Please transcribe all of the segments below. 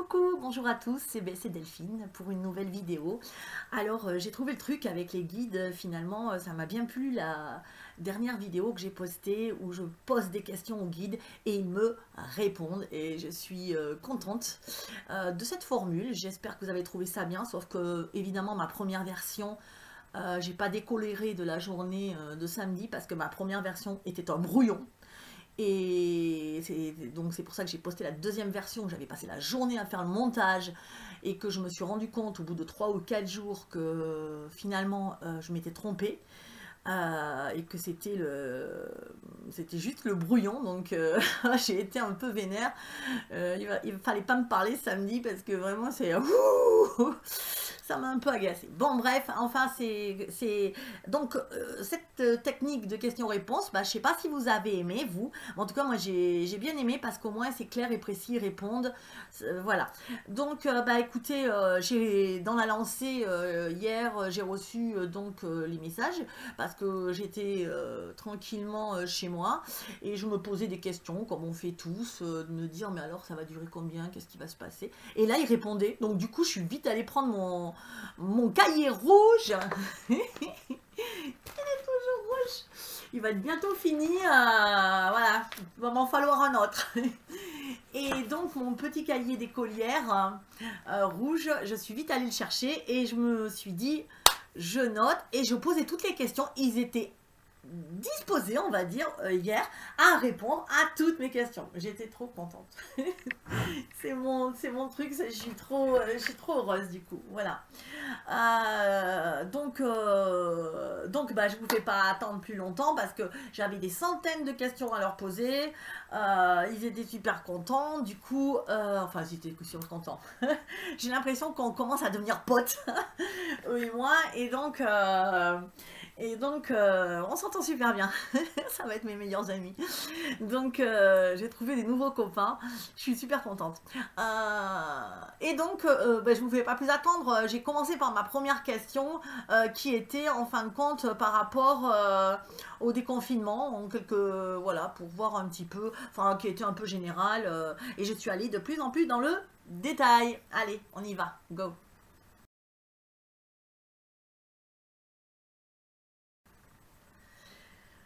Coucou, bonjour à tous, c'est Delphine pour une nouvelle vidéo. Alors euh, j'ai trouvé le truc avec les guides, finalement euh, ça m'a bien plu la dernière vidéo que j'ai postée où je pose des questions aux guides et ils me répondent et je suis euh, contente de cette formule. J'espère que vous avez trouvé ça bien, sauf que évidemment ma première version j'ai pas décoléré de la journée de samedi parce que ma première version était un brouillon. Et donc c'est pour ça que j'ai posté la deuxième version, j'avais passé la journée à faire le montage et que je me suis rendu compte au bout de 3 ou 4 jours que finalement euh, je m'étais trompée. Euh, et que c'était le c'était juste le brouillon donc euh, j'ai été un peu vénère il, ne fallait pas me parler samedi parce que vraiment c'est ça m'a un peu agacé. Bon, bref, enfin, c'est... Donc, euh, cette technique de questions-réponses, bah, je sais pas si vous avez aimé, vous. En tout cas, moi, j'ai bien aimé parce qu'au moins, c'est clair et précis, répondent. Euh, voilà. Donc, euh, bah, écoutez, j'ai dans la lancée, hier, j'ai reçu donc les messages parce que j'étais tranquillement chez moi et je me posais des questions, comme on fait tous, de me dire, mais alors, ça va durer combien? Qu'est-ce qui va se passer? Et là, ils répondaient. Donc, du coup, je suis vite allée prendre mon mon cahier rouge. Il est toujours rouge. Il va être bientôt fini. Euh, voilà, il va m'en falloir un autre. Et donc, mon petit cahier d'écolière euh, rouge, je suis vite allée le chercher et je me suis dit, je note et je posais toutes les questions. Ils étaient disposé, on va dire, euh, hier, à répondre à toutes mes questions. J'étais trop contente. c'est mon, truc, je suis, trop, euh, je suis trop heureuse du coup. Voilà. Euh, donc, donc bah, je ne vous fais pas attendre plus longtemps parce que j'avais des centaines de questions à leur poser. ils étaient super contents. Du coup, enfin, ils étaient super contents. J'ai l'impression qu'on commence à devenir potes, oui moi. Et donc... Et donc, euh, on s'entend super bien. ça va être mes meilleurs amis. Donc, euh, j'ai trouvé des nouveaux copains. Je suis super contente. Euh, et donc, bah, je ne vous fais pas plus attendre. J'ai commencé par ma première question qui était, en fin de compte, par rapport au déconfinement. En quelque, voilà, pour voir un petit peu, enfin, qui était un peu général. et je suis allée de plus en plus dans le détail. Allez, on y va. Go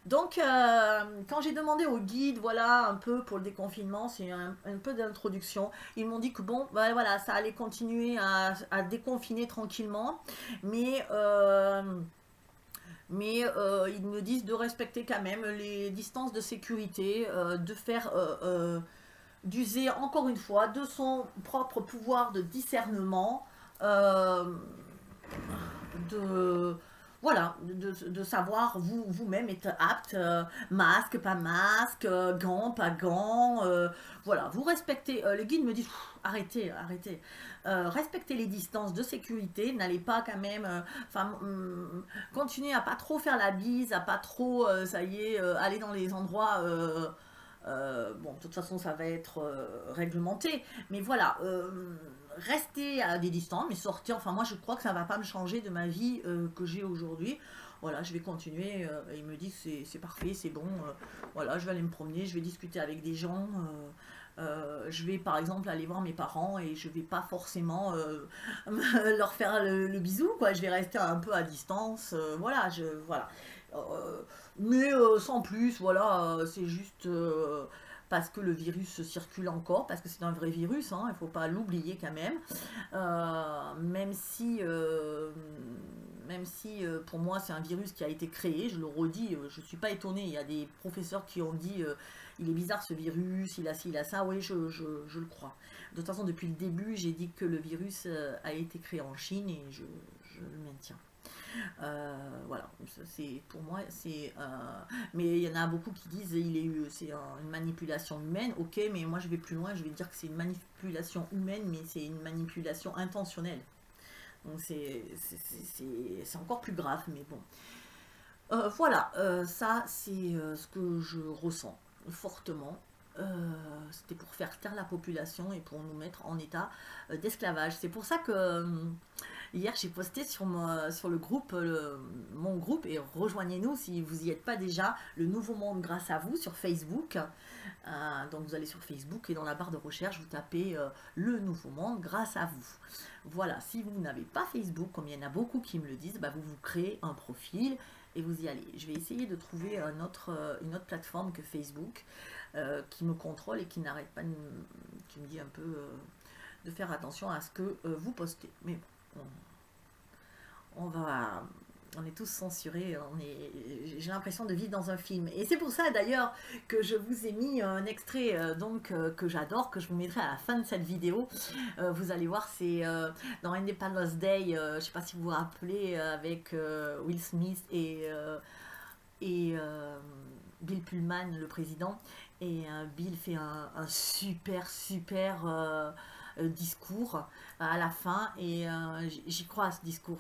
Donc, euh, quand j'ai demandé au guide, voilà, un peu pour le déconfinement, c'est un, peu d'introduction, ils m'ont dit que bon, ben voilà, ça allait continuer à, déconfiner tranquillement, mais... Euh, mais euh, ils me disent de respecter quand même les distances de sécurité, de faire, d'user encore une fois de son propre pouvoir de discernement, de, voilà, de, savoir vous, vous-même être apte, euh, masque, pas masque, euh, gants, pas gants, euh, voilà, vous respectez, les guides me disent, arrêtez, arrêtez, respectez les distances de sécurité, n'allez pas quand même, enfin, mm, continuez à pas trop faire la bise, à pas trop, ça y est, aller dans les endroits... bon, de toute façon, ça va être réglementé. Mais voilà, rester à des distances, mais sortir, enfin moi je crois que ça va pas me changer de ma vie euh, que j'ai aujourd'hui. Voilà, je vais continuer, euh, il me dit que c'est parfait, c'est bon, euh, voilà, je vais aller me promener, je vais discuter avec des gens, je vais par exemple aller voir mes parents et je vais pas forcément leur faire le, bisou, quoi, je vais rester un peu à distance, voilà, je, voilà. mais sans plus, voilà, c'est juste parce que le virus circule encore, parce que c'est un vrai virus, hein, il ne faut pas l'oublier quand même, euh, même si, euh, même si euh, pour moi c'est un virus qui a été créé, je le redis, je ne suis pas étonnée, il y a des professeurs qui ont dit il est bizarre ce virus, il a ci, il a ça, oui je, le crois. De toute façon depuis le début j'ai dit que le virus a été créé en Chine et je le maintiens. Euh, voilà, c'est pour moi, c'est. Euh, mais il y en a beaucoup qui disent il est c'est une manipulation humaine. Ok, mais moi je vais plus loin, je vais dire que c'est une manipulation humaine, mais c'est une manipulation intentionnelle. Donc c'est encore plus grave, mais bon. Euh, voilà, ça c'est ce que je ressens fortement. C'était pour faire taire la population et pour nous mettre en état d'esclavage. C'est pour ça que Hier, j'ai posté sur, sur le groupe, mon groupe, et rejoignez-nous si vous n'y êtes pas déjà, le Nouveau Monde grâce à vous sur Facebook. Euh, donc vous allez sur Facebook et dans la barre de recherche, vous tapez euh, le Nouveau Monde grâce à vous. Voilà, si vous n'avez pas Facebook, comme il y en a beaucoup qui me le disent, bah, vous vous créez un profil et vous y allez. Je vais essayer de trouver euh, une autre plateforme que Facebook qui me contrôle et qui n'arrête pas, de, qui me dit un peu de faire attention à ce que vous postez. Mais bon, on va on est tous censurés, j'ai l'impression de vivre dans un film. Et c'est pour ça d'ailleurs que je vous ai mis un extrait euh, donc euh, que j'adore, que je vous mettrai à la fin de cette vidéo. Euh, vous allez voir, c'est dans Independence Day, je ne sais pas si vous vous rappelez, avec Will Smith et Bill Pullman, le président. Et Bill fait un, super, super euh, discours à la fin et euh, j'y crois à ce discours.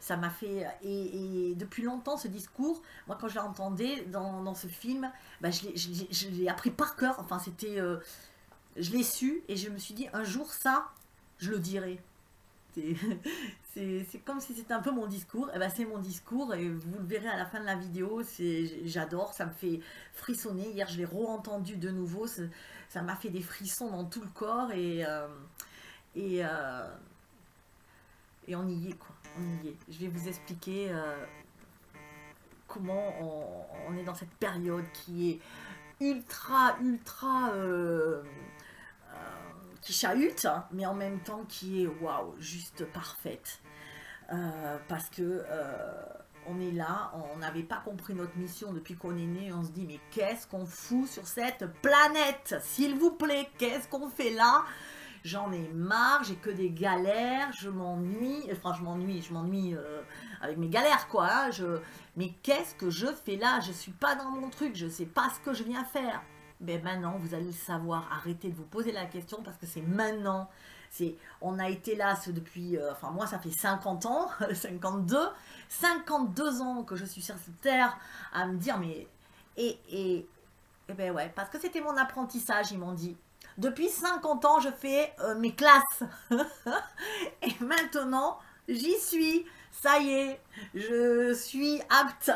ça m'a fait et, depuis longtemps ce discours, moi quand je l'entendais dans, dans, ce film, bah, je l'ai appris par cœur. Enfin c'était, euh, je l'ai su et je me suis dit un jour ça, je le dirai. C'est comme si c'était un peu mon discours. Et eh ben, c'est mon discours et vous le verrez à la fin de la vidéo. J'adore, ça me fait frissonner. Hier, je l'ai re-entendu de nouveau ça m'a fait des frissons dans tout le corps et, euh, et, euh, et on y est quoi, on y est. Je vais vous expliquer euh, comment on, est dans cette période qui est ultra, ultra, chahute, mais en même temps qui est waouh, juste parfaite. parce que on est là, on n'avait pas compris notre mission depuis qu'on est né, on se dit mais qu'est-ce qu'on fout sur cette planète? S'il vous plaît, qu'est-ce qu'on fait là? J'en ai marre, j'ai que des galères, je m'ennuie, enfin je m'ennuie, je m'ennuie euh, avec mes galères quoi. Hein, je... Mais qu'est-ce que je fais là? Je suis pas dans mon truc, je sais pas ce que je viens faire. Mais maintenant, vous allez le savoir, arrêtez de vous poser la question parce que c'est maintenant. C'est, on a été là depuis, euh, enfin moi ça fait 50 ans, 52, 52 ans que je suis sur cette terre à me dire, mais. Et, et, et ben ouais, parce que c'était mon apprentissage, ils m'ont dit. Depuis 50 ans, je fais euh, mes classes. et maintenant, j'y suis. Ça y est, je suis apte.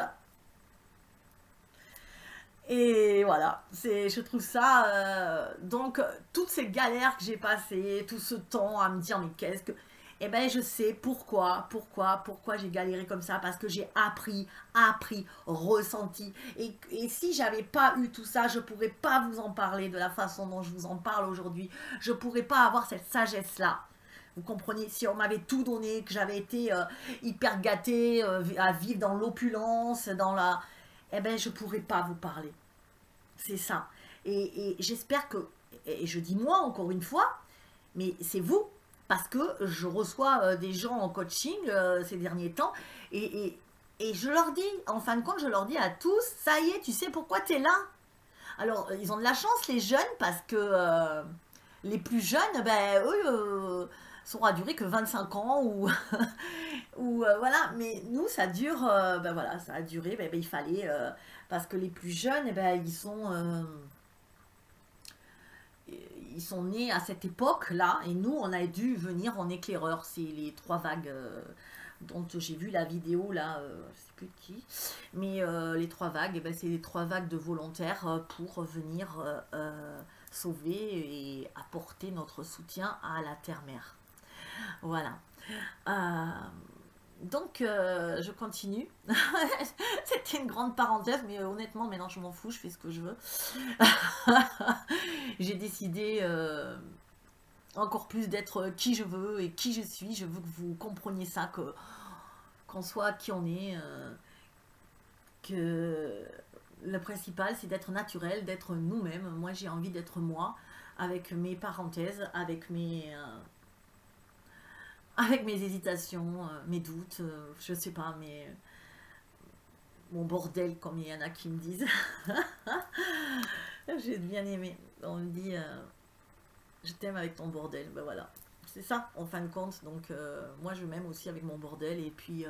Et voilà, je trouve ça... Euh, donc, toutes ces galères que j'ai passées, tout ce temps à me dire, mais qu'est-ce que... Eh ben, je sais pourquoi, pourquoi, pourquoi j'ai galéré comme ça, parce que j'ai appris, appris, ressenti. Et, et si j'avais pas eu tout ça, je pourrais pas vous en parler de la façon dont je vous en parle aujourd'hui. Je pourrais pas avoir cette sagesse-là. Vous comprenez Si on m'avait tout donné, que j'avais été euh, hyper gâtée euh, à vivre dans l'opulence, dans la... Eh ben, je pourrais pas vous parler. C'est ça. Et, et j'espère que... Et je dis moi, encore une fois, mais c'est vous parce que je reçois euh, des gens en coaching euh, ces derniers temps et, je leur dis, en fin de compte, je leur dis à tous, ça y est, tu sais pourquoi tu es là? Alors, ils ont de la chance, les jeunes, parce que euh, les plus jeunes, ben, eux, à durer que 25 ans ou, ou voilà, mais nous, ça dure, ben voilà, ça a duré, ben, ben il fallait, parce que les plus jeunes, eh ben, ils sont ils sont nés à cette époque-là, et nous, on a dû venir en éclaireur. C'est les trois vagues euh, dont j'ai vu la vidéo, là, euh, je sais plus qui. Mais euh, les trois vagues, eh ben, c'est les trois vagues de volontaires pour venir sauver et apporter notre soutien à la terre-mère. Voilà donc, euh, je continue. C'était une grande parenthèse, mais euh, honnêtement, maintenant, je m'en fous, je fais ce que je veux. J'ai décidé euh, encore plus d'être qui je veux et qui je suis. Je veux que vous compreniez ça, qu'on soit qui on est, que le principal, c'est d'être naturel, d'être nous-mêmes. Moi, j'ai envie d'être moi, avec mes parenthèses, avec mes avec mes hésitations, euh, mes doutes, euh, je sais pas, mais euh, mon bordel, comme il y en a qui me disent. J'ai bien aimé. On me dit, je t'aime avec ton bordel. Ben voilà, c'est ça, en fin de compte. Donc, moi, je m'aime aussi avec mon bordel. Et puis,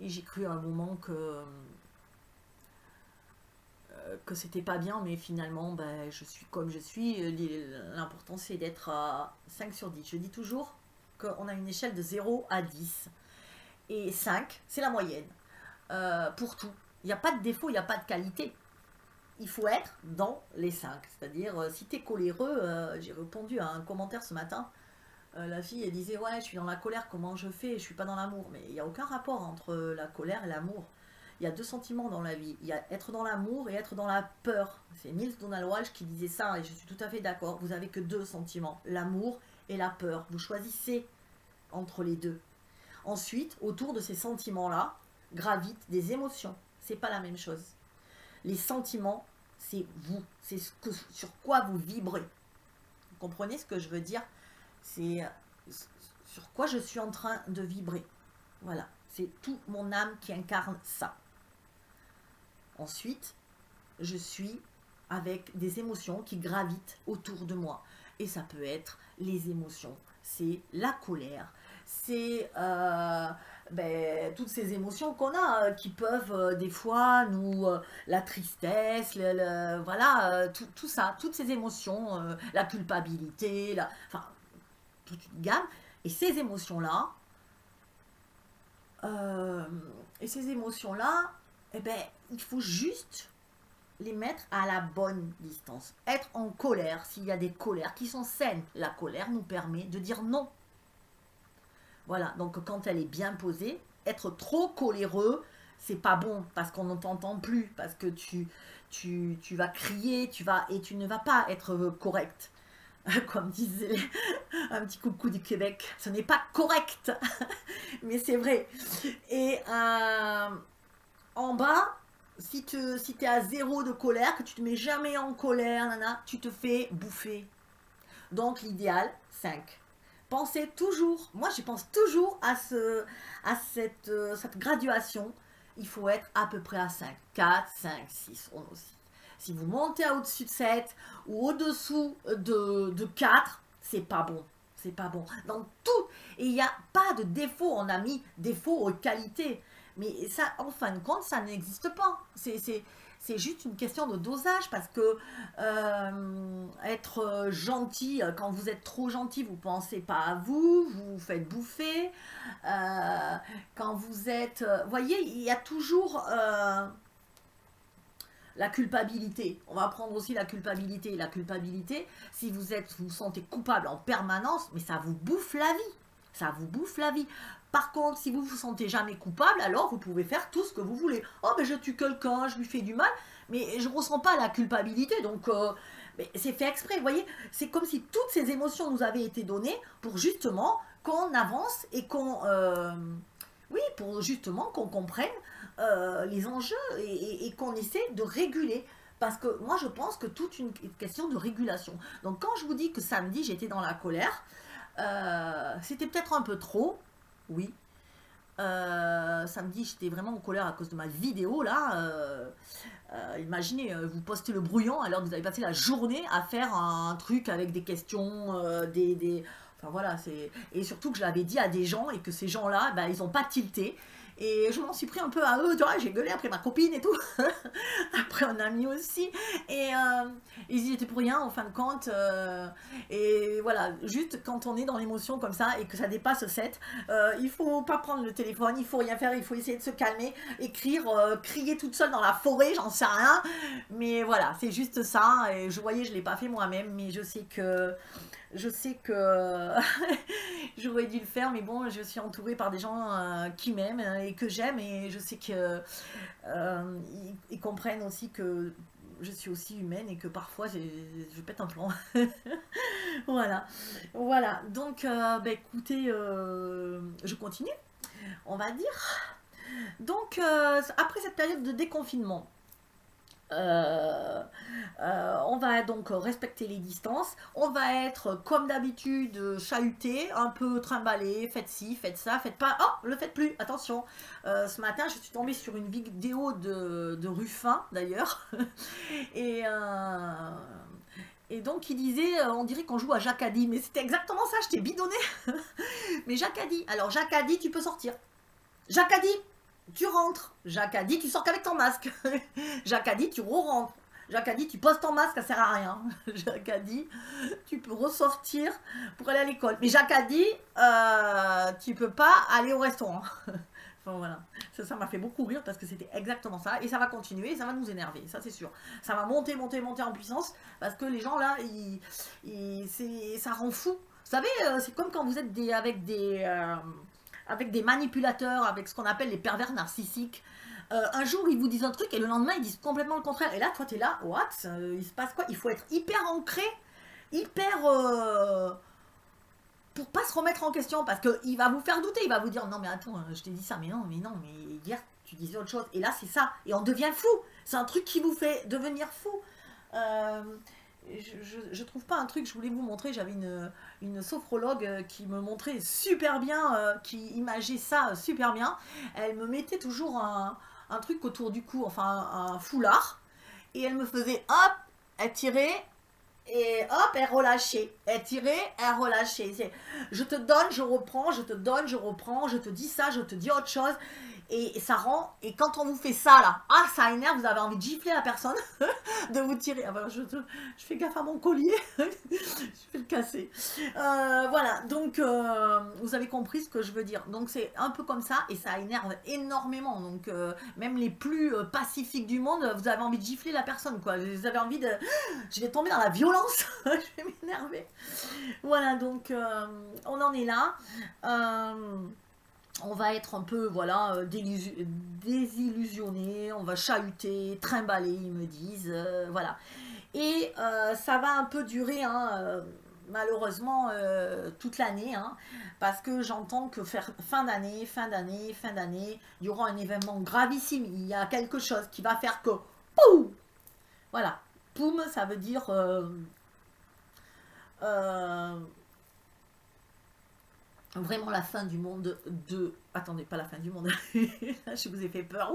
j'ai cru à un moment que que c'était pas bien, mais finalement, ben, je suis comme je suis. L'important, c'est d'être à 5 sur 10. Je dis toujours qu'on a une échelle de 0 à 10. Et 5, c'est la moyenne. pour tout. Il n'y a pas de défaut, il n'y a pas de qualité il faut être dans les 5. C'est-à-dire, euh, si tu es coléreux, euh, j'ai répondu à un commentaire ce matin, euh, la fille, elle disait, ouais, je suis dans la colère, comment je fais? Je suis pas dans l'amour. Mais il n'y a aucun rapport entre la colère et l'amour. Il y a deux sentiments dans la vie. Il y a être dans l'amour et être dans la peur. C'est Nils Donald Walsh qui disait ça, et je suis tout à fait d'accord. Vous avez que deux sentiments, l'amour la peur. Vous choisissez entre les deux. Ensuite, autour de ces sentiments-là, gravitent des émotions. C'est pas la même chose. Les sentiments, c'est vous, c'est ce que, sur quoi vous vibrez. Vous comprenez ce que je veux dire? C'est euh, sur quoi je suis en train de vibrer. Voilà, c'est tout mon âme qui incarne ça. Ensuite, je suis avec des émotions qui gravitent autour de moi. Et ça peut être les émotions. C'est la colère, c'est euh, ben, toutes ces émotions qu'on a, euh, qui peuvent euh, des fois nous, la tristesse, voilà, tout, ça, toutes ces émotions, la culpabilité, la, enfin, toute une gamme. Et ces émotions-là, et ces émotions-là, eh ben, il faut juste les mettre à la bonne distance. Être en colère, s'il y a des colères qui sont saines. La colère nous permet de dire non voilà, donc quand elle est bien posée, être trop coléreux, c'est pas bon parce qu'on ne t'entend plus, parce que tu, tu, tu, vas crier, tu vas et tu ne vas pas être correct. Comme disait un petit coucou du Québec, ce n'est pas correct, mais c'est vrai. Et euh, en bas, si tu si es à zéro de colère, que tu te mets jamais en colère, nana, tu te fais bouffer. Donc l'idéal, 5 pensez toujours, moi je pense toujours à, ce, à cette, euh, cette graduation. Il faut être à peu près à 5, 4, 5, 6 aussi. Si vous montez au-dessus de 7 ou au-dessous de, de 4, c'est pas bon. C'est pas bon. Dans tout, et il n'y a pas de défaut. On a mis défaut aux qualités. Mais ça, en fin de compte, ça n'existe pas. C'est juste une question de dosage parce que euh, être euh, gentil, euh, quand vous êtes trop gentil, vous pensez pas à vous, vous vous faites bouffer. quand vous êtes... Vous voyez, il y a toujours la culpabilité. On va prendre aussi la culpabilité. La culpabilité, si vous êtes, vous, vous sentez coupable en permanence, mais ça vous bouffe la vie. Ça vous bouffe la vie. Par contre, si vous vous sentez jamais coupable, alors vous pouvez faire tout ce que vous voulez. Oh, mais je tue quelqu'un, je lui fais du mal, mais je ne ressens pas la culpabilité, donc euh, c'est fait exprès. Vous voyez, c'est comme si toutes ces émotions nous avaient été données pour justement qu'on avance et qu'on... Euh, oui, pour justement qu'on comprenne euh, les enjeux et, qu'on essaie de réguler. Parce que moi, je pense que toute une question de régulation. Donc, quand je vous dis que samedi, j'étais dans la colère, c'était peut-être un peu trop, oui. Euh, samedi, j'étais vraiment en colère à cause de ma vidéo là. Euh, euh, imaginez, vous postez le brouillon alors que vous avez passé la journée à faire un truc avec des questions, des, Enfin voilà, c'est. Et surtout que je l'avais dit à des gens et que ces gens-là, bah, ils n'ont pas tilté. Et je m'en suis pris un peu à eux, tu vois, j'ai gueulé après ma copine et tout, après un ami aussi. Et euh, ils y étaient pour rien en fin de compte. Euh, et voilà, juste quand on est dans l'émotion comme ça et que ça dépasse 7, euh, il faut pas prendre le téléphone, il faut rien faire, il faut essayer de se calmer, écrire, euh, crier toute seule dans la forêt, j'en sais rien. Mais voilà, c'est juste ça. Et je voyais, je l'ai pas fait moi-même, mais je sais que je sais que j'aurais dû le faire, mais bon, je suis entourée par des gens euh, qui m'aiment et que j'aime, et je sais qu'ils euh, ils comprennent aussi que je suis aussi humaine et que parfois je pète un plan. voilà, voilà. Donc, euh, bah, écoutez, je continue, on va dire. Donc, après cette période de déconfinement, euh, euh, on va donc respecter les distances. On va être, comme d'habitude, chahuté, un peu trimballé. Faites ci, faites ça, faites pas. Oh, le faites plus, attention. Euh, ce matin, je suis tombée sur une vidéo de, Ruffin, d'ailleurs. Et. Et donc il disait, on dirait qu'on joue à Jacadi, mais c'était exactement ça, je t'ai bidonné. mais Jacadi, alors Jacadi, tu peux sortir. Jacadi, tu rentres. Jacques a dit, tu sors qu'avec ton masque. Jacques a dit, tu re-rentres. Jacques a dit, tu poses ton masque, ça sert à rien. Jacques a dit, tu peux ressortir pour aller à l'école. Mais Jacques a dit, euh, tu peux pas aller au restaurant. voilà, ça m'a fait beaucoup rire parce que c'était exactement ça. Et ça va continuer, ça va nous énerver, ça c'est sûr. Ça va monter, monter, monter en puissance parce que les gens là, ils, ça rend fou. Vous savez, euh, c'est comme quand vous êtes des, avec des... Euh, avec des manipulateurs, avec ce qu'on appelle les pervers narcissiques. Euh, un jour, ils vous disent un truc et le lendemain, ils disent complètement le contraire. Et là, toi, tu es là, what? Euh, Il se passe quoi? Il faut être hyper ancré, hyper... Euh, pour pas se remettre en question, parce qu'il va vous faire douter, il va vous dire, non mais attends, je t'ai dit ça, mais non, mais non, mais hier, tu disais autre chose. Et là, c'est ça. Et on devient fou. C'est un truc qui vous fait devenir fou je, trouve pas un truc, je voulais vous montrer, j'avais une, une sophrologue euh, qui me montrait super bien, euh, qui imageait ça super bien. Elle me mettait toujours un, truc autour du cou, enfin un, foulard, et elle me faisait hop, elle tirait, et hop, elle relâchait. Elle tirait, elle relâchait. Je te donne, je reprends, je te donne, je reprends, je te dis ça, je te dis autre chose et ça rend, et quand on vous fait ça là, ah ça énerve, vous avez envie de gifler la personne, de vous tirer, ah, ben, je, fais gaffe à mon collier, je vais le casser. Euh, voilà, donc euh, vous avez compris ce que je veux dire. Donc c'est un peu comme ça, et ça énerve énormément, donc euh, même les plus pacifiques du monde, vous avez envie de gifler la personne, quoi. Vous avez envie de, je vais tomber dans la violence, je vais m'énerver. Voilà, donc on en est là on va être un peu, voilà, euh, désillusionné, on va chahuter, trimballer, ils me disent, euh, voilà. Et euh, ça va un peu durer, hein, malheureusement, toute l'année, hein, parce que j'entends que faire fin d'année, fin d'année, fin d'année, il y aura un événement gravissime, il y a quelque chose qui va faire que, poum Voilà, poum, ça veut dire... vraiment la fin du monde de... Attendez, pas la fin du monde. je vous ai fait peur.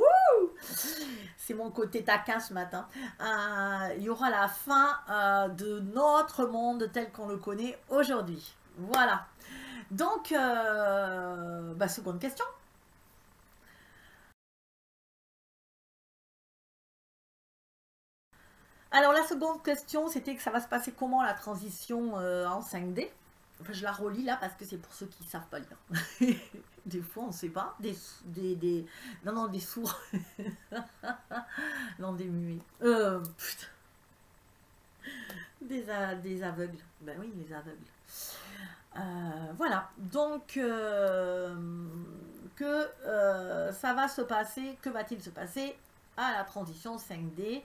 C'est mon côté taquin ce matin. Euh, il y aura la fin euh, de notre monde tel qu'on le connaît aujourd'hui. Voilà. Donc, euh, bah, seconde question. Alors, la seconde question, c'était que ça va se passer comment la transition en 5D je la relis là parce que c'est pour ceux qui ne savent pas lire. des fois, on ne sait pas. Des, des, des, Non, non, des sourds. non, des muets. Euh. Des, des, aveugles. Ben oui, les aveugles. Euh, voilà. Donc, euh, que ça va se passer, que va-t-il se passer à la transition 5D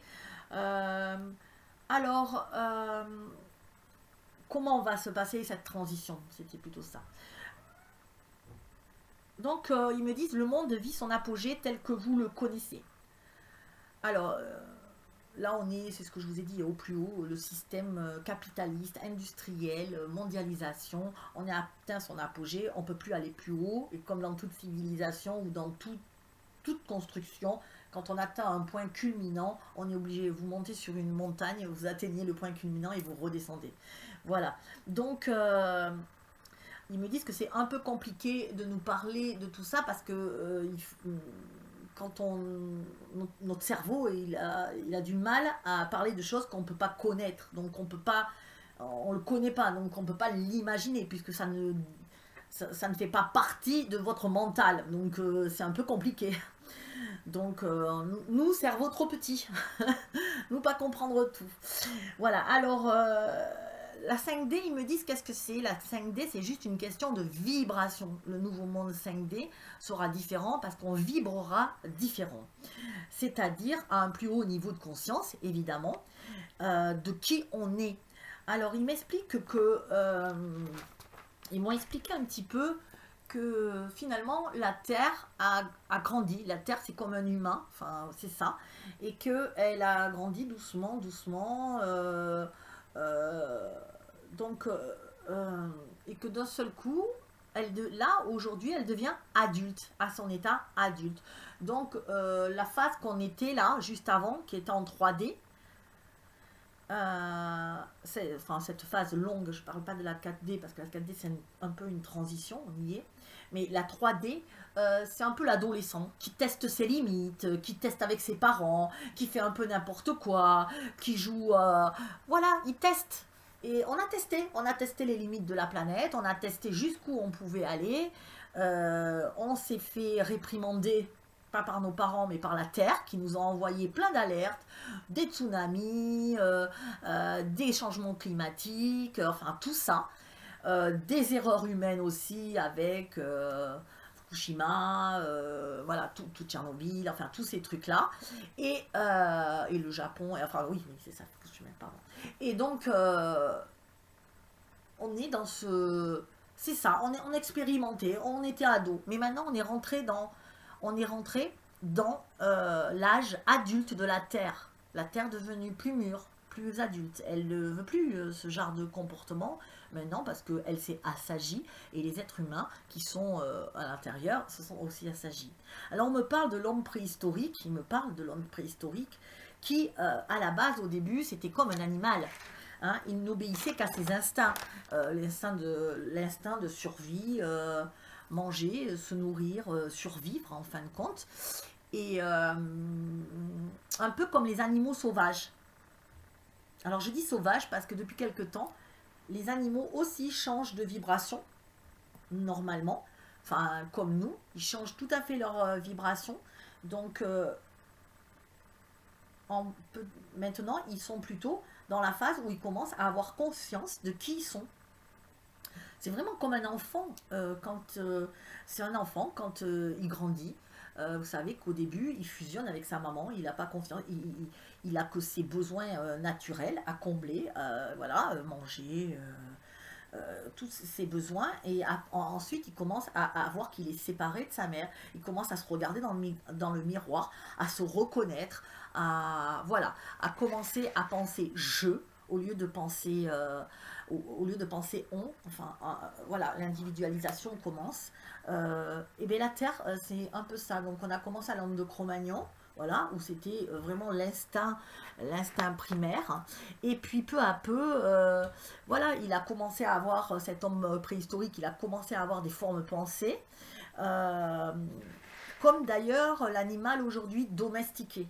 Alors, comment va se passer cette transition C'était plutôt ça. Donc, euh, ils me disent, le monde vit son apogée tel que vous le connaissez. Alors, euh, là, on est, c'est ce que je vous ai dit au plus haut, le système euh, capitaliste, industriel, mondialisation, on a atteint son apogée, on ne peut plus aller plus haut, et comme dans toute civilisation ou dans toute construction, quand on atteint un point culminant, on est obligé, vous montez sur une montagne, vous atteignez le point culminant et vous redescendez. Voilà. Donc, euh, ils me disent que c'est un peu compliqué de nous parler de tout ça parce que euh, quand on, notre cerveau, il a, du mal à parler de choses qu'on ne peut pas connaître. Donc, on peut pas, on le connaît pas, donc on ne peut pas l'imaginer puisque ça ne, fait pas partie de votre mental. Donc, euh, c'est un peu compliqué. Donc, nous, cerveau trop petit. nous, pas comprendre tout. Voilà, alors, la 5D, ils me disent qu'est-ce que c'est La 5D, c'est juste une question de vibration. Le nouveau monde 5D sera différent parce qu'on vibrera différent. C'est-à-dire à un plus haut niveau de conscience, évidemment, euh, de qui on est. Alors, ils m'expliquent que... Euh, ils m'ont expliqué un petit peu que finalement la Terre a, grandi. La Terre c'est comme un humain, enfin c'est ça, et qu'elle a grandi doucement, doucement. Euh, donc, euh, euh, et que d'un seul coup, elle de, là, aujourd'hui, elle devient adulte, à son état adulte. Donc, euh, la phase qu'on était là, juste avant, qui était en 3D, euh, enfin, cette phase longue, je ne parle pas de la 4D parce que la 4D c'est un, peu une transition, on y est, mais la 3D euh, c'est un peu l'adolescent qui teste ses limites, qui teste avec ses parents, qui fait un peu n'importe quoi, qui joue, euh, voilà, il teste. Et on a testé, on a testé les limites de la planète, on a testé jusqu'où on pouvait aller, on s'est fait réprimander pas par nos parents, mais par la Terre, qui nous a envoyé plein d'alertes, des tsunamis, euh, euh, des changements climatiques, euh, enfin tout ça. Des erreurs humaines aussi avec Fukushima, voilà, tout, tout, Tchernobyl, enfin tous ces trucs-là. Et, et, le Japon, enfin oui, c'est ça, Fukushima, pardon. Et donc, on est dans ce... C'est ça, on, est, on expérimentait, on était ado, mais maintenant on est rentré dans on est rentré dans euh, l'âge adulte de la Terre. La Terre devenue plus mûre, plus adulte. Elle ne veut plus euh, ce genre de comportement maintenant parce qu'elle s'est assagie et les êtres humains qui sont euh, à l'intérieur se sont aussi assagis. Alors on me parle de l'homme préhistorique, il me parle de l'homme préhistorique qui à la base au début c'était comme un animal. Hein. il n'obéissait qu'à ses instincts, l'instinct de, survie, manger, euh, se nourrir, euh, survivre en fin de compte. Et euh, un peu comme les animaux sauvages. Alors je dis sauvages parce que depuis quelque temps, les animaux aussi changent de vibration, normalement. Enfin, comme nous, ils changent tout à fait leur vibration. Donc, en, maintenant, ils sont plutôt dans la phase où ils commencent à avoir conscience de qui ils sont. C'est vraiment comme un enfant, euh, quand euh, c'est un enfant, quand euh, il grandit, vous savez qu'au début, il fusionne avec sa maman, il n'a pas confiance, il, a que ses besoins naturels à combler, voilà, manger, tous ses besoins, et ensuite il commence à, voir qu'il est séparé de sa mère, il commence à se regarder dans le, miroir, à se reconnaître, voilà, à commencer à penser je, au lieu de penser au, lieu de penser on, enfin euh, voilà, l'individualisation commence. Euh, et bien la Terre, euh, c'est un peu ça. Donc on a commencé à l'homme de Cro-Magnon, voilà, où c'était vraiment l'instinct, l'instinct primaire. Et puis peu à peu, voilà, il a commencé à avoir, cet homme préhistorique, il a commencé à avoir des formes pensées, comme d'ailleurs l'animal aujourd'hui domestiqué.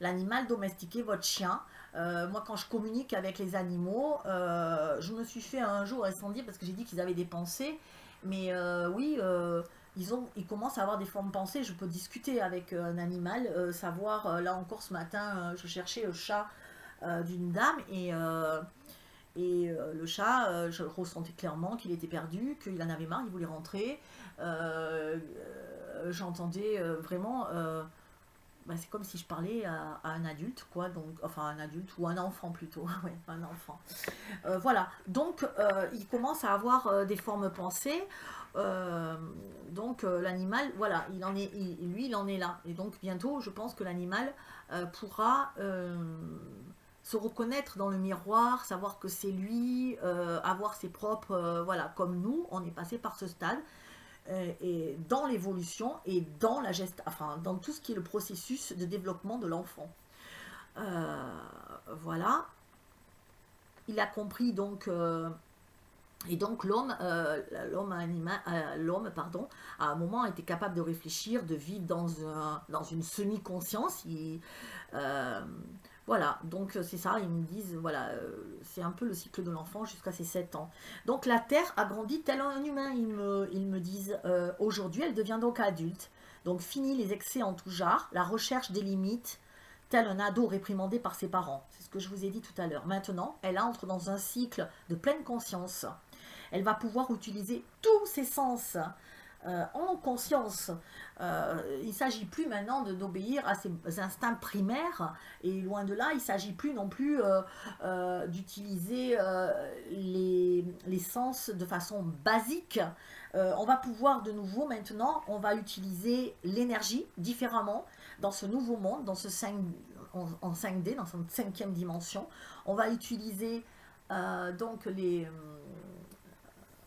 L'animal domestiqué, votre chien, euh, moi, quand je communique avec les animaux, euh, je me suis fait un jour incendier parce que j'ai dit qu'ils avaient des pensées. Mais euh, oui, ils, ont, ils commencent à avoir des formes pensées. Je peux discuter avec un animal, savoir, là encore ce matin, je cherchais le chat d'une dame et... Et le chat, je ressentais clairement qu'il était perdu, qu'il en avait marre, il voulait rentrer. J'entendais vraiment bah, c'est comme si je parlais à, un adulte, quoi, donc, enfin un adulte ou un enfant plutôt. Euh, voilà, donc euh, il commence à avoir euh, des formes pensées, donc l'animal, voilà, il en est, lui, il en est là, et donc bientôt, je pense que l'animal pourra se reconnaître dans le miroir, savoir que c'est lui, avoir ses propres, voilà, comme nous, on est passé par ce stade, et dans l'évolution et dans la geste, enfin dans tout ce qui est le processus de développement de l'enfant. Euh, voilà. Il a compris donc euh, et donc l'homme, l'homme animal, l'homme pardon, à un moment était capable de réfléchir, de vivre dans un, dans une semi-conscience. Voilà, donc euh, c'est ça, ils me disent, voilà, euh, c'est un peu le cycle de l'enfant jusqu'à ses 7 ans. Donc la Terre a grandi tel un humain, ils me, ils disent. Euh, aujourd'hui, elle devient donc adulte. Donc fini les excès en tout genre, la recherche des limites, tel un ado réprimandé par ses parents. C'est ce que je vous ai dit tout à l'heure. Maintenant, elle entre dans un cycle de pleine conscience. Elle va pouvoir utiliser tous ses sens euh, en conscience. Euh, il ne s'agit plus maintenant d'obéir à ses instincts primaires, et loin de là, il ne s'agit plus non plus euh, d'utiliser les, sens de façon basique. on va pouvoir de nouveau maintenant, on va utiliser l'énergie différemment dans ce nouveau monde, dans ce 5, en, 5D, dans cette cinquième dimension. On va utiliser donc les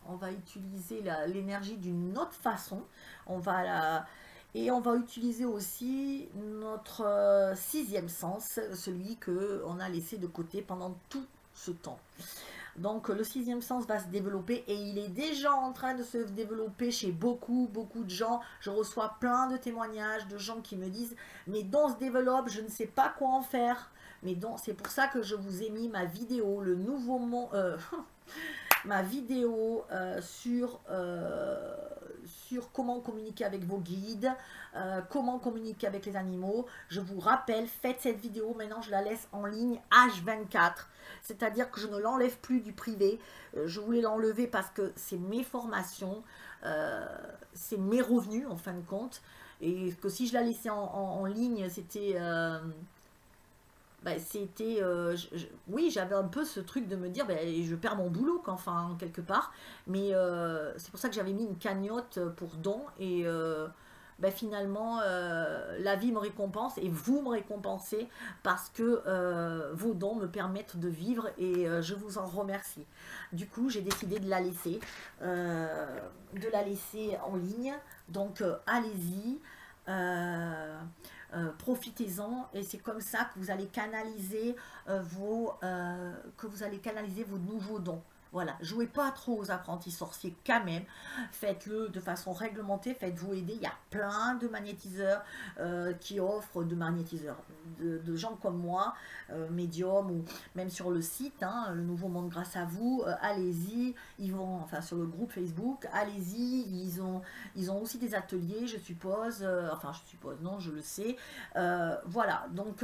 on va utiliser l'énergie d'une autre façon. On va Et on va utiliser aussi notre euh, sixième sens, celui que on a laissé de côté pendant tout ce temps. Donc le sixième sens va se développer et il est déjà en train de se développer chez beaucoup, beaucoup de gens. Je reçois plein de témoignages de gens qui me disent « mes dons se développent, je ne sais pas quoi en faire ». Mais c'est pour ça que je vous ai mis ma vidéo, le nouveau monde... Euh, ma vidéo euh, sur, euh, sur comment communiquer avec vos guides, euh, comment communiquer avec les animaux. Je vous rappelle, faites cette vidéo, maintenant je la laisse en ligne H24. C'est-à-dire que je ne l'enlève plus du privé. je voulais l'enlever parce que c'est mes formations, c'est mes revenus en fin de compte. Et que si je la laissais en ligne, c'était bah, c'était, euh, oui, j'avais un peu ce truc de me dire, ben, je perds mon boulot, enfin, quelque part. Mais euh, c'est pour ça que j'avais mis une cagnotte pour dons. Et euh, ben, finalement, la vie me récompense et vous me récompensez parce que vos dons me permettent de vivre et je vous en remercie. Du coup, j'ai décidé de la laisser, de la laisser en ligne. Donc, allez-y. Euh, profitez-en et c'est comme ça que vous allez canaliser euh, vos euh, que vous allez canaliser vos nouveaux dons. Voilà, jouez pas trop aux apprentis sorciers quand même. Faites-le de façon réglementée, faites-vous aider. Il y a plein de magnétiseurs euh, qui offrent de magnétiseurs, de, gens comme moi, euh, médium ou même sur le site, hein, le Nouveau Monde grâce à vous. Euh, allez-y, ils vont, enfin sur le groupe Facebook, allez-y. Ils ont, ils ont aussi des ateliers, je suppose. enfin, je suppose, non, je le sais. voilà, donc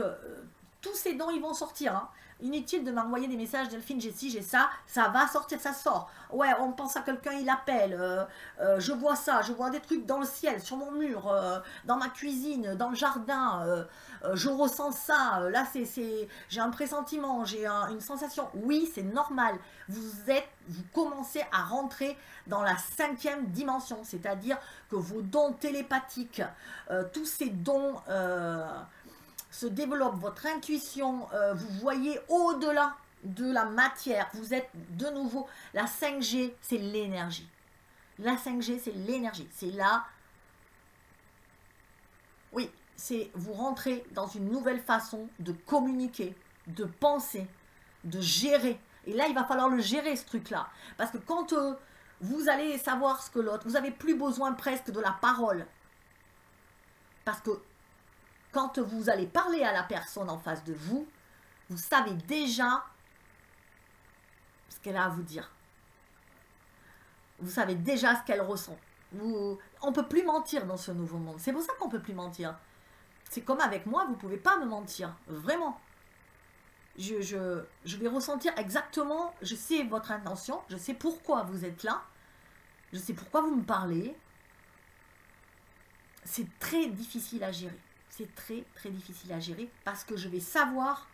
tous ces dons, ils vont sortir. Hein. Inutile de m'envoyer des messages, Delphine, j'ai ci, j'ai ça, ça va sortir, ça sort. Ouais, on pense à quelqu'un, il appelle, euh, euh, je vois ça, je vois des trucs dans le ciel, sur mon mur, euh, dans ma cuisine, dans le jardin, je ressens ça, là c'est, j'ai un pressentiment, j'ai une sensation. Oui, c'est normal, vous êtes, vous commencez à rentrer dans la cinquième dimension, c'est-à-dire que vos dons télépathiques, tous ces dons se développe votre intuition, euh, vous voyez au-delà de la matière, vous êtes de nouveau, la 5G, c'est l'énergie. La 5G, c'est l'énergie. C'est là, oui, c'est vous rentrez dans une nouvelle façon de communiquer, de penser, de gérer. Et là, il va falloir le gérer, ce truc-là. Parce que quand euh, vous allez savoir ce que l'autre, vous n'avez plus besoin presque de la parole. Parce que quand vous allez parler à la personne en face de vous, vous savez déjà ce qu'elle a à vous dire. Vous savez déjà ce qu'elle ressent. On ne peut plus mentir dans ce nouveau monde. C'est pour ça qu'on ne peut plus mentir. C'est comme avec moi, vous ne pouvez pas me mentir. Vraiment. Je, vais ressentir exactement, je sais votre intention, je sais pourquoi vous êtes là, je sais pourquoi vous me parlez. C'est très difficile à gérer c'est très très difficile à gérer parce que je vais savoir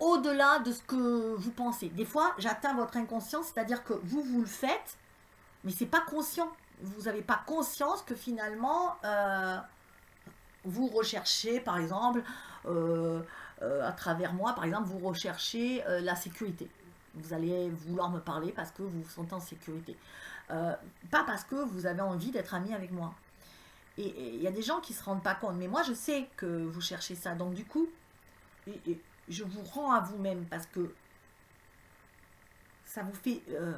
au-delà de ce que vous pensez. Des fois, j'atteins votre inconscient, c'est-à-dire que vous, vous le faites, mais c'est pas conscient. Vous n'avez pas conscience que finalement, euh, vous recherchez, par exemple, euh, euh, à travers moi, par exemple, vous recherchez la sécurité. Vous allez vouloir me parler parce que vous vous sentez en sécurité. pas parce que vous avez envie d'être ami avec moi. Et il y a des gens qui ne se rendent pas compte. Mais moi, je sais que vous cherchez ça. Donc, du coup, je vous rends à vous-même parce que ça vous fait... Euh,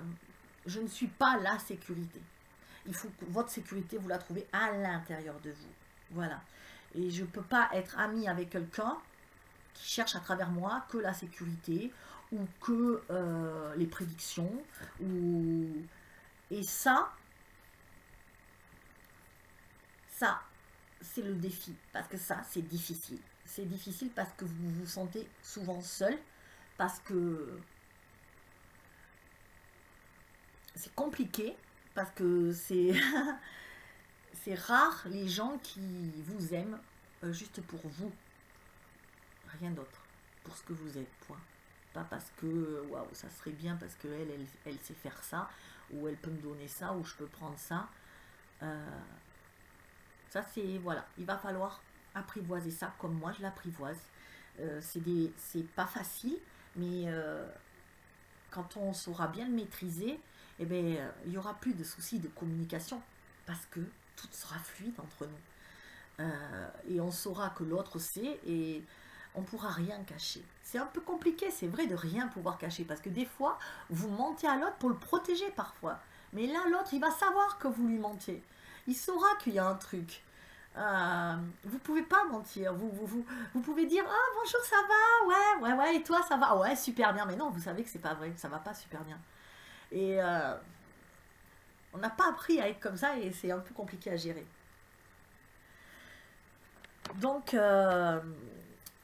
je ne suis pas la sécurité. Il faut que votre sécurité, vous la trouvez à l'intérieur de vous. Voilà. Et je ne peux pas être ami avec quelqu'un qui cherche à travers moi que la sécurité ou que euh, les prédictions. Ou... Et ça, ça, c'est le défi, parce que ça, c'est difficile. C'est difficile parce que vous vous sentez souvent seul, parce que c'est compliqué, parce que c'est c'est rare les gens qui vous aiment euh, juste pour vous, rien d'autre, pour ce que vous êtes. Pas parce que, waouh, ça serait bien parce qu'elle, elle, elle, sait faire ça, ou elle peut me donner ça, ou je peux prendre ça. Euh, ça, c'est, voilà, il va falloir apprivoiser ça comme moi je l'apprivoise. Euh, c'est pas facile, mais euh, quand on saura bien le maîtriser, eh ben, il n'y aura plus de soucis de communication parce que tout sera fluide entre nous. Euh, et on saura que l'autre sait et on ne pourra rien cacher. C'est un peu compliqué, c'est vrai, de rien pouvoir cacher, parce que des fois, vous mentez à l'autre pour le protéger parfois. Mais là, l'autre, il va savoir que vous lui mentez. Il saura qu'il y a un truc. Euh, vous pouvez pas mentir. Vous, pouvez dire Ah bonjour, ça va? Ouais, ouais, ouais, et toi, ça va? Ouais, super bien. Mais non, vous savez que c'est pas vrai, ça va pas super bien. Et euh, on n'a pas appris à être comme ça et c'est un peu compliqué à gérer. Donc, euh,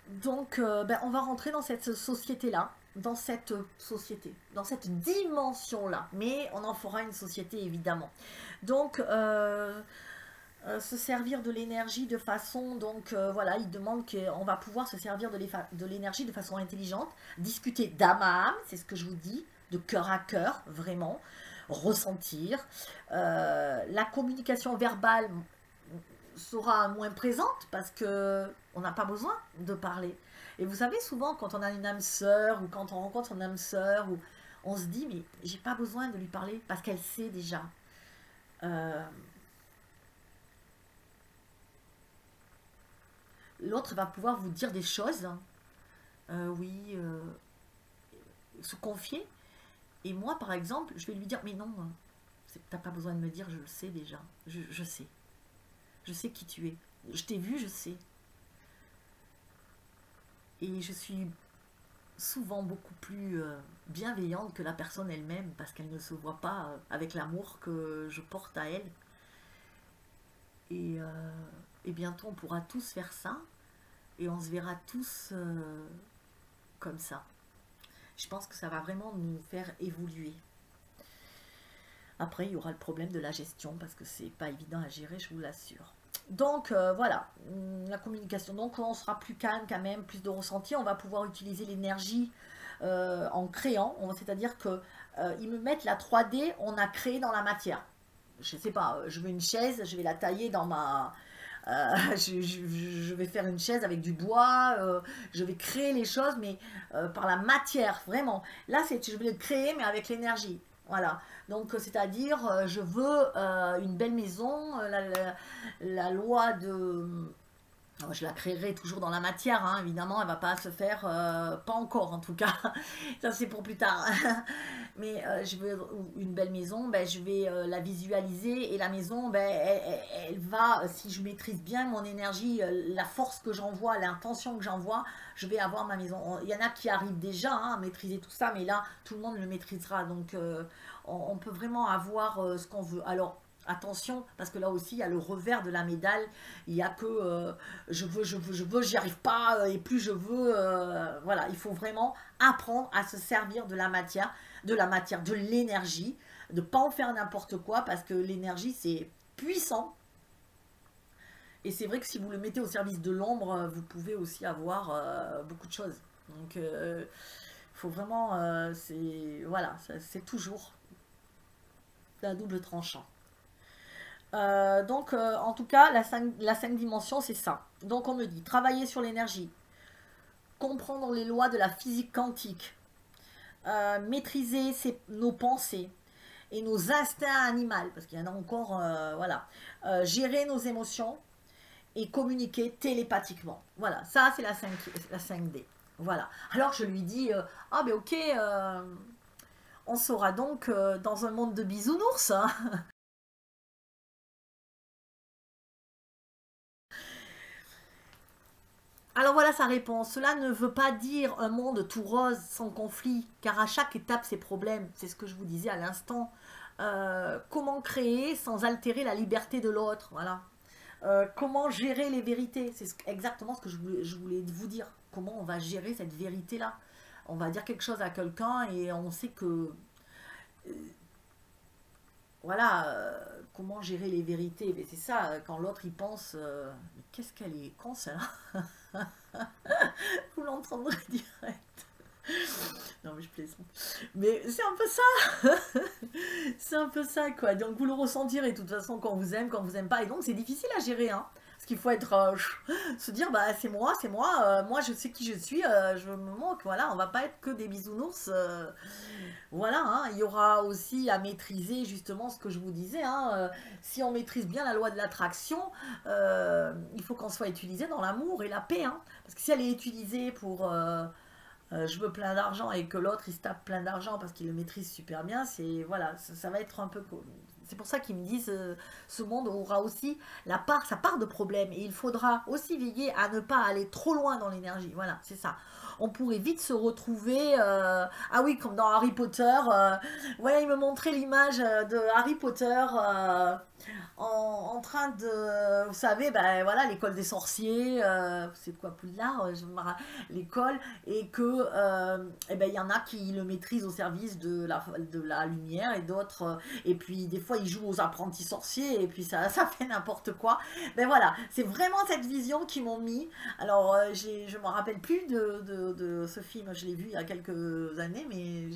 donc ben, on va rentrer dans cette société-là, dans cette société, dans cette dimension-là. Mais on en fera une société, évidemment. Donc, euh, se servir de l'énergie de façon, donc euh, voilà, il demande qu'on va pouvoir se servir de l'énergie de façon intelligente, discuter d'âme à âme, c'est ce que je vous dis, de cœur à cœur, vraiment, ressentir. Euh, la communication verbale sera moins présente parce que on n'a pas besoin de parler. Et vous savez, souvent, quand on a une âme sœur ou quand on rencontre une âme sœur, on se dit, mais j'ai pas besoin de lui parler parce qu'elle sait déjà. l'autre va pouvoir vous dire des choses, hein. euh, oui, euh, se confier. Et moi, par exemple, je vais lui dire, mais non, t'as pas besoin de me dire, je le sais déjà, je, sais. Je sais qui tu es. Je t'ai vu, je sais. Et je suis souvent beaucoup plus euh, bienveillante que la personne elle-même parce qu'elle ne se voit pas avec l'amour que je porte à elle. Et, et bientôt on pourra tous faire ça et on se verra tous euh, comme ça. Je pense que ça va vraiment nous faire évoluer. Après, il y aura le problème de la gestion parce que c'est pas évident à gérer, je vous l'assure. Donc euh, voilà, hum, la communication. Donc on sera plus calme quand même, plus de ressenti. On va pouvoir utiliser l'énergie euh, en créant. C'est-à-dire que ils me mettent la 3D, on a créé dans la matière. Je sais pas, je veux une chaise, je vais la tailler dans ma, euh, je, vais faire une chaise avec du bois, euh, je vais créer les choses, mais euh, par la matière, vraiment. Là, c'est je vais le créer, mais avec l'énergie. Voilà. Donc, c'est-à-dire, je veux une belle maison, la loi de je la créerai toujours dans la matière, hein, évidemment, elle va pas se faire, euh, pas encore en tout cas, ça c'est pour plus tard. Mais euh, je veux une belle maison, ben, je vais euh, la visualiser et la maison, ben, elle, va, si je maîtrise bien mon énergie, la force que j'envoie, l'intention que j'envoie, je vais avoir ma maison. Il y en a qui arrivent déjà hein, à maîtriser tout ça, mais là, tout le monde le maîtrisera. Donc, on, peut vraiment avoir ce qu'on veut. Alors, Attention, parce que là aussi, il y a le revers de la médaille. Il y a que euh, je veux, je veux, je veux, j'y arrive pas, euh, et plus je veux. Euh, voilà, il faut vraiment apprendre à se servir de la matière, de la matière, de l'énergie, de pas en faire n'importe quoi, parce que l'énergie, c'est puissant. Et c'est vrai que si vous le mettez au service de l'ombre, vous pouvez aussi avoir beaucoup de choses. Donc, il faut vraiment, c'est voilà, c'est toujours un double tranchant. Euh, donc, euh, en tout cas, la 5, la dimensions, c'est ça. Donc, on me dit, travailler sur l'énergie, comprendre les lois de la physique quantique, euh, maîtriser nos pensées et nos instincts animaux, parce qu'il y en a encore, voilà, gérer nos émotions et communiquer télépathiquement. Voilà, ça, c'est la, 5, la 5D. Voilà. Alors, je lui dis, ah, ben ok, on sera donc dans un monde de bisounours. Hein. Alors voilà sa réponse. Cela ne veut pas dire un monde tout rose, sans conflit, car à chaque étape, ses problèmes. C'est ce que je vous disais à l'instant. Euh, comment créer sans altérer la liberté de l'autre Voilà. Euh, comment gérer les vérités? C'est exactement ce que je voulais, vous dire. Comment on va gérer cette vérité-là? On va dire quelque chose à quelqu'un et on sait que... Euh, voilà, comment gérer les vérités C'est ça, quand l'autre il pense, qu'est-ce qu'elle est con ça Vous l'entendrez direct. Non mais je plaisante. Mais c'est un peu ça C'est un peu ça quoi. Donc vous le ressentirez de toute façon quand vous aimez, quand vous aimez pas. Et donc c'est difficile à gérer. Hein. Qu'il faut être, euh, se dire, bah c'est moi, c'est moi, euh, moi je sais qui je suis, euh, je me manque, voilà, on va pas être que des bisounours. voilà, hein. il y aura aussi à maîtriser justement ce que je vous disais, hein, si on maîtrise bien la loi de l'attraction, il faut qu'on soit utilisé dans l'amour et la paix, hein. parce que si elle est utilisée pour je veux plein d'argent et que l'autre il se tape plein d'argent parce qu'il le maîtrise super bien, c'est voilà, ça, va être un peu c'est pour ça qu'ils me disent euh, ce monde aura aussi la part, sa part de problème. Et il faudra aussi veiller à ne pas aller trop loin dans l'énergie. Voilà, c'est ça. On pourrait vite se retrouver. Euh, ah oui, comme dans Harry Potter. Euh, ouais, il me montrait l'image de Harry Potter en, train de, vous savez, ben voilà, l'école des sorciers, euh, c'est quoi Poudlard, euh, l'école, et que, euh, eh ben il y en a qui le maîtrisent au service de la, de la lumière et d'autres, et puis des fois ils jouent aux apprentis sorciers et puis ça, ça fait n'importe quoi. Ben voilà, c'est vraiment cette vision qu'ils m'ont mis. Alors j'ai, je me rappelle plus de, de, ce film, je l'ai vu il y a quelques années, mais,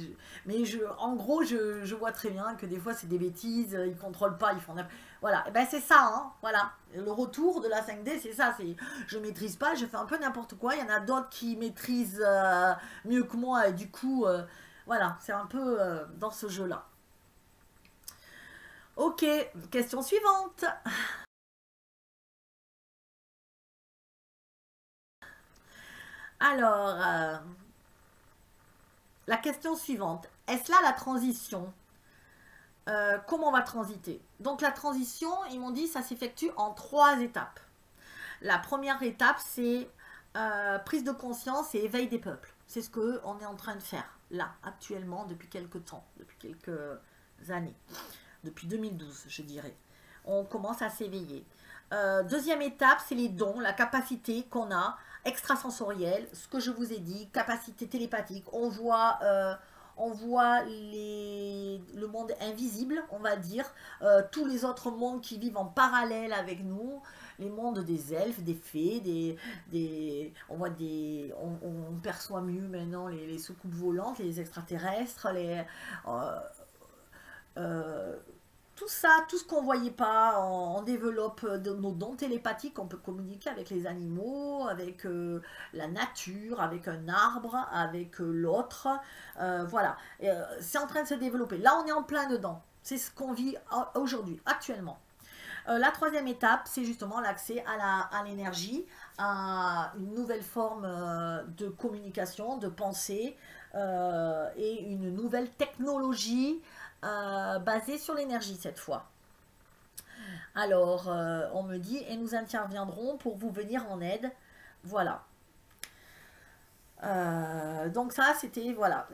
mais je, en gros je, je vois très bien que des fois c'est des bêtises, ils contrôlent pas, ils font voilà, et ben c'est ça, hein, voilà. Le retour de la 5D, c'est ça, c'est je maîtrise pas, je fais un peu n'importe quoi. Il y en a d'autres qui maîtrisent euh, mieux que moi, et du coup, euh, voilà, c'est un peu euh, dans ce jeu-là. Ok, question suivante. Alors, la question suivante. Est-ce là la transition? Comment on va transiter? Donc la transition, ils m'ont dit, ça s'effectue en trois étapes. La première étape, c'est euh, prise de conscience et éveil des peuples. C'est ce qu'on est en train de faire là, actuellement, depuis quelques temps, depuis quelques années. Depuis 2012, je dirais. On commence à s'éveiller. Euh, deuxième étape, c'est les dons, la capacité qu'on a extrasensorielle, ce que je vous ai dit, capacité télépathique. On voit on voit le monde invisible, on va dire, euh, tous les autres mondes qui vivent en parallèle avec nous, les mondes des elfes, des fées, des, des on voit des, on, perçoit mieux maintenant les, les, soucoupes volantes, les extraterrestres, les, euh, euh, tout ça, tout ce qu'on ne voyait pas, on, développe de, nos dons télépathiques, on peut communiquer avec les animaux, avec euh, la nature, avec un arbre, avec euh, l'autre. Euh, voilà, c'est en train de se développer. Là, on est en plein dedans. C'est ce qu'on vit aujourd'hui, actuellement. la troisième étape, c'est justement l'accès à l'énergie, à, à, une nouvelle forme de communication, de pensée et une nouvelle technologie euh, basé sur l'énergie cette fois. Alors, euh, on me dit, et nous interviendrons pour vous venir en aide. Voilà. Euh, donc ça, c'était, voilà,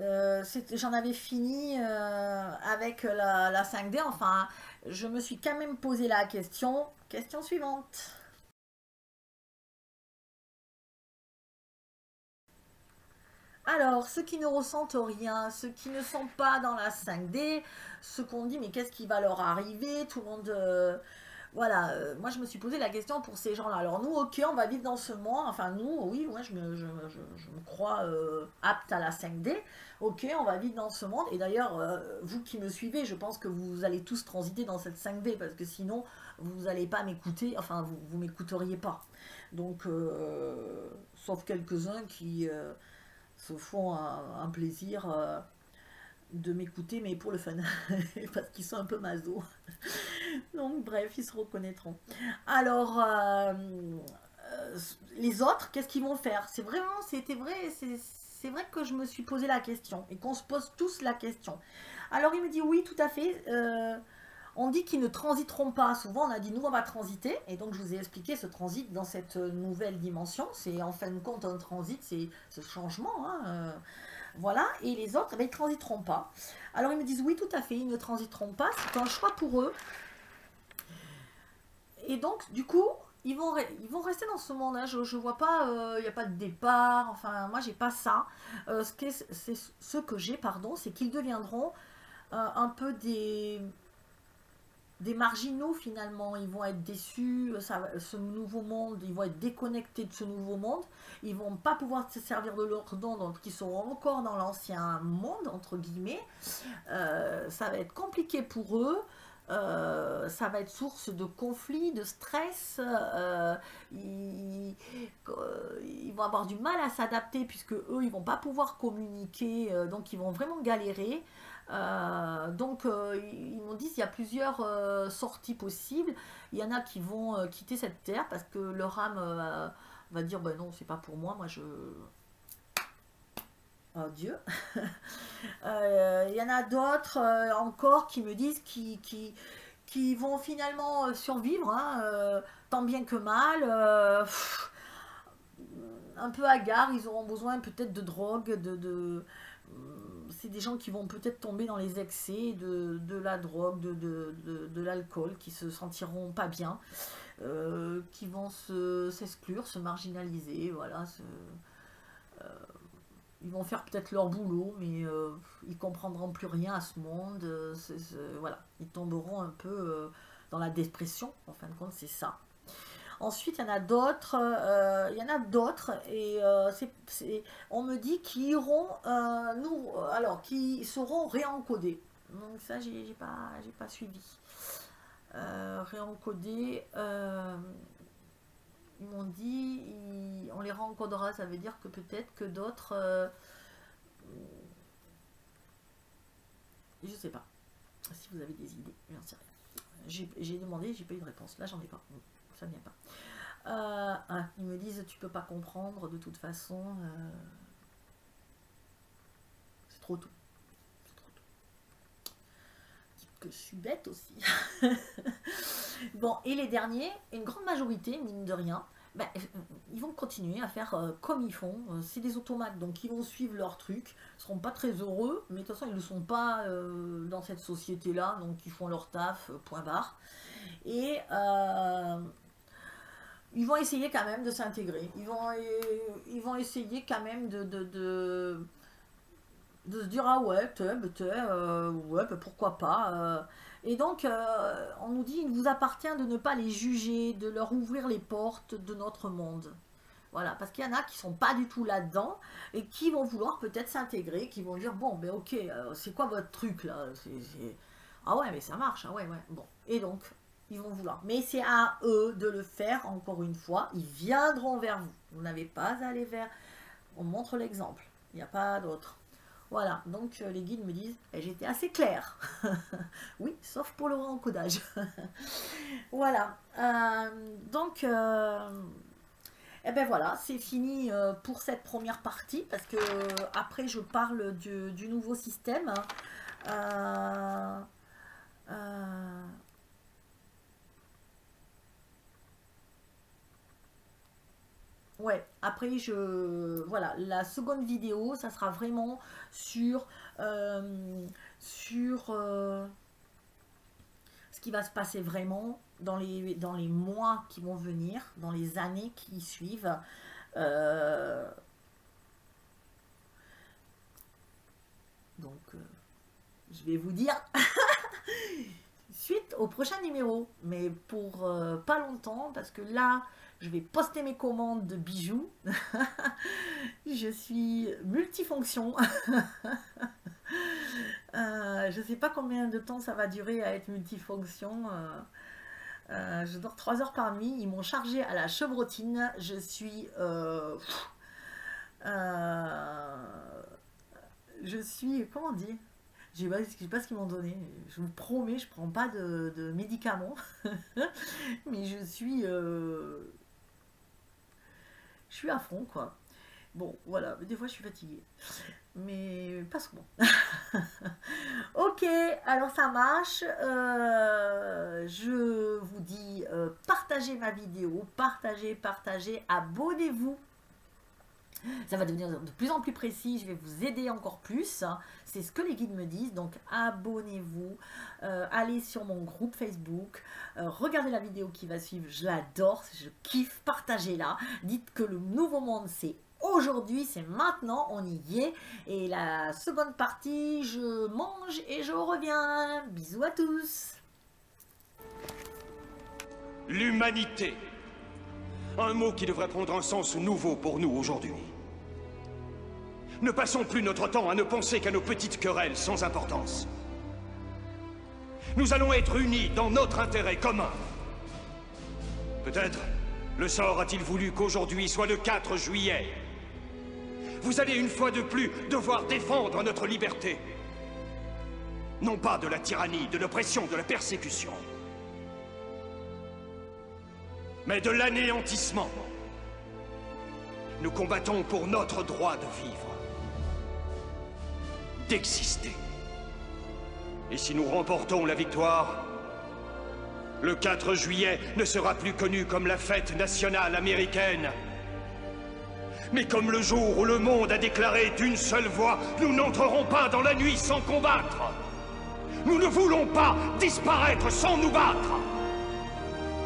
j'en avais fini avec la, la 5D. Enfin, je me suis quand même posé la question. Question suivante. Alors, ceux qui ne ressentent rien, ceux qui ne sont pas dans la 5D, ceux qu'on dit mais qu'est-ce qui va leur arriver? Tout le monde... Euh, voilà, euh, moi je me suis posé la question pour ces gens-là. Alors nous, ok, on va vivre dans ce monde, enfin nous, oui, moi je me, crois euh, apte à la 5D, ok, on va vivre dans ce monde. Et d'ailleurs, vous qui me suivez, je pense que vous allez tous transiter dans cette 5D, parce que sinon, vous n'allez pas m'écouter, enfin vous ne m'écouteriez pas. Donc, sauf quelques-uns qui se font un, plaisir euh, de m'écouter, mais pour le fun, parce qu'ils sont un peu maso. Donc bref, ils se reconnaîtront. Alors, euh, euh, les autres, qu'est-ce qu'ils vont faire? C'est vraiment, c'était vrai, c'est vrai que je me suis posé la question, et qu'on se pose tous la question. Alors il me dit oui, tout à fait. On dit qu'ils ne transiteront pas. Souvent, on a dit nous, on va transiter. Et donc, je vous ai expliqué ce transit dans cette nouvelle dimension. C'est en fin de compte un transit, c'est ce changement. Hein, euh, voilà. Et les autres, eh ben, ils ne transiteront pas. Alors, ils me disent oui, tout à fait, ils ne transiteront pas. C'est un choix pour eux. Et donc, du coup, ils vont, rester dans ce monde-là. Je ne vois pas, euh, il n'y a pas de départ. Enfin, moi, j'ai pas ça. Euh, ce, que, ce que j'ai, pardon, c'est qu'ils deviendront un peu des des marginaux finalement, ils vont être déçus, ce nouveau monde, ils vont être déconnectés de ce nouveau monde, ils vont pas pouvoir se servir de leur don, donc ils sont encore dans l'ancien monde, entre guillemets, euh, ça va être compliqué pour eux, euh, ça va être source de conflits, de stress. Euh, ils, vont avoir du mal à s'adapter puisque eux, ils vont pas pouvoir communiquer, donc ils vont vraiment galérer. Donc ils m'ont dit qu'il y a plusieurs sorties possibles. Il y en a qui vont quitter cette terre parce que leur âme va dire ben non, c'est pas pour moi, moi je Oh Dieu. Euh, il y en a d'autres euh, encore qui me disent qui, qui, vont finalement euh, survivre, hein, tant bien que mal. un peu hagards, ils auront besoin peut-être de drogue, de, c'est des gens qui vont peut-être tomber dans les excès de, la drogue, de, de, l'alcool, qui se sentiront pas bien, qui vont s'exclure, se, marginaliser, voilà ils vont faire peut-être leur boulot, mais euh, ils comprendront plus rien à ce monde. Euh, voilà, ils tomberont un peu euh, dans la dépression. En fin de compte, c'est ça. Ensuite, il y en a d'autres. il y en a d'autres et on me dit qu'ils iront, nous, alors, qui seront réencodés. Donc ça, j'ai pas, pas suivi. réencodés ils m'ont dit, on les rencodera, ça veut dire que peut-être que d'autres... Euh, je sais pas. Si vous avez des idées, j'en sais rien. J'ai demandé, j'ai pas eu de réponse. Là, j'en ai pas. Ça pas. Euh, ah, ils me disent, tu peux pas comprendre de toute façon. Euh, c'est trop tôt. Que je suis bête aussi. bon, et les derniers, une grande majorité, mine de rien, ben, euh, ils vont continuer à faire comme ils font. C'est des automates, donc ils vont suivre leur truc. Ils seront pas très heureux, mais de toute façon, ils ne sont pas dans cette société-là, donc ils font leur taf, point barre. Et ils vont essayer quand même de s'intégrer. Ils vont, ils vont essayer quand même de, de, de, se dire Ah ouais, t'es, ouais, pourquoi pas. Et donc, euh, on nous dit, il vous appartient de ne pas les juger, de leur ouvrir les portes de notre monde. Voilà, parce qu'il y en a qui sont pas du tout là-dedans et qui vont vouloir peut-être s'intégrer, qui vont dire, bon, ben ok, euh, c'est quoi votre truc là? Ah ouais, mais ça marche, ah ouais, ouais. Bon, et donc, ils vont vouloir. Mais c'est à eux de le faire, encore une fois, ils viendront vers vous. Vous n'avez pas à aller vers... On montre l'exemple, il n'y a pas d'autre. Voilà, donc euh, les guides me disent, eh, j'étais assez claire. oui, sauf pour le encodage. voilà, euh, donc, euh, eh ben voilà, c'est fini pour cette première partie, parce que après je parle du, nouveau système. Ouais, après, je, voilà, la seconde vidéo, ça sera vraiment sur, euh, sur euh, ce qui va se passer vraiment dans les, dans les mois qui vont venir, dans les années qui suivent. Euh, donc, je vais vous dire suite au prochain numéro, mais pour pas longtemps, parce que là, je vais poster mes commandes de bijoux. je suis multifonction. Euh, je ne sais pas combien de temps ça va durer à être multifonction. Euh, euh, je dors 3 heures par nuit. Ils m'ont chargé à la chevrotine. Je suis... je suis... Comment dire je ne sais pas ce qu'ils m'ont donné. Je vous promets, je ne prends pas de, médicaments. Mais je suis je suis à fond, quoi. Bon, voilà, des fois je suis fatiguée. Mais pas souvent. ok, alors ça marche. Euh, je vous dis, euh, partagez ma vidéo, partagez, partagez, abonnez-vous ça va devenir de plus en plus précis, je vais vous aider encore plus. C'est ce que les guides me disent, donc abonnez-vous, euh, allez sur mon groupe Facebook, euh, regardez la vidéo qui va suivre, je l'adore, je kiffe, partagez-la. Dites que le nouveau monde c'est aujourd'hui, c'est maintenant, on y est. Et la seconde partie, je mange et je reviens. Bisous à tous. L'humanité. Un mot qui devrait prendre un sens nouveau pour nous aujourd'hui. Ne passons plus notre temps à ne penser qu'à nos petites querelles sans importance. Nous allons être unis dans notre intérêt commun. Peut-être le sort a-t-il voulu qu'aujourd'hui soit le 4 juillet. Vous allez une fois de plus devoir défendre notre liberté. Non pas de la tyrannie, de l'oppression, de la persécution, mais de l'anéantissement. Nous combattons pour notre droit de vivre, Et si nous remportons la victoire, le 4 juillet ne sera plus connu comme la fête nationale américaine, mais comme le jour où le monde a déclaré d'une seule voix, nous n'entrerons pas dans la nuit sans combattre. Nous ne voulons pas disparaître sans nous battre.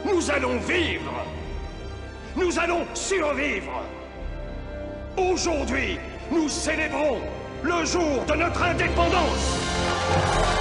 Nous allons vivre. Nous allons survivre. Aujourd'hui, nous célébrons le jour de notre indépendance.